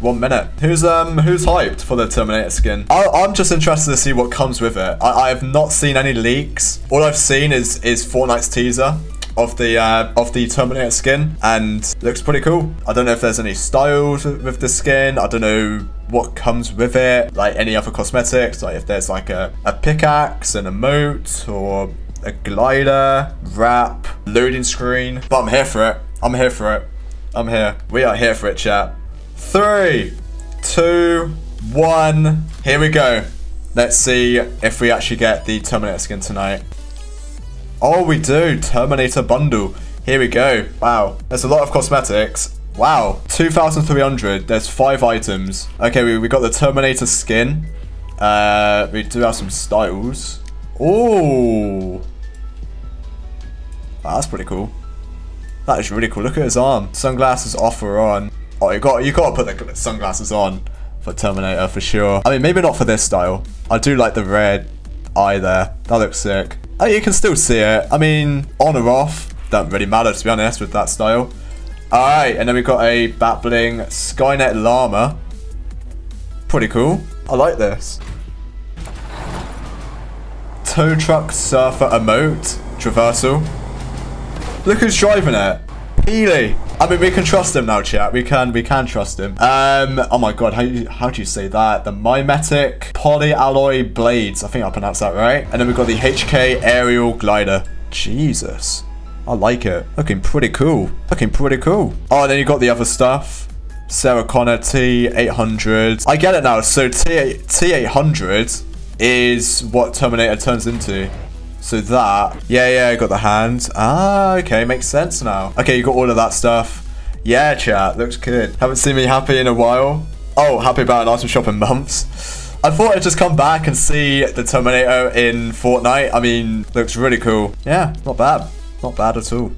one minute. Who's um who's hyped for the Terminator skin? I, I'm just interested to see what comes with it. I, I have not seen any leaks. All I've seen is is Fortnite's teaser of the uh, of the Terminator skin and looks pretty cool. I don't know if there's any styles with the skin. I don't know what comes with it, like any other cosmetics, like if there's like a, a pickaxe and emote or a glider, wrap, loading screen. But I'm here for it. I'm here for it. I'm here. We are here for it, chat. Three, two, one. Here we go. Let's see if we actually get the Terminator skin tonight. Oh, we do. Terminator bundle. Here we go. Wow. There's a lot of cosmetics. Wow. 2,300. There's five items. Okay, we, we got the Terminator skin. Uh, we do have some styles. Oh. That's pretty cool. That is really cool. Look at his arm. Sunglasses off or on. Oh, you got you got to put the sunglasses on for Terminator for sure. I mean, maybe not for this style. I do like the red eye there. That looks sick. Oh, you can still see it. I mean, on or off, don't really matter to be honest with that style. Alright, and then we've got a back bling Skynet Llama. Pretty cool. I like this. Tow Truck Surfer Emote. Traversal. Look who's driving it. Healy. I mean, we can trust him now, chat. We can, we can trust him. Um, oh my god, how you, how do you say that? The Mimetic Polyalloy Blades. I think I pronounced that right. And then we've got the HK Aerial Glider. Jesus. I like it. Looking pretty cool. Looking pretty cool. Oh, then you got the other stuff. Sarah Connor T800. I get it now. So T T800 is what Terminator turns into. So that, yeah, yeah, I got the hand. Ah, okay, makes sense now. Okay, you got all of that stuff. Yeah, chat, looks good. Haven't seen me happy in a while. Oh, happy about an item shop in months. I thought I'd just come back and see the Terminator in Fortnite. I mean, looks really cool. Yeah, not bad. Not bad at all.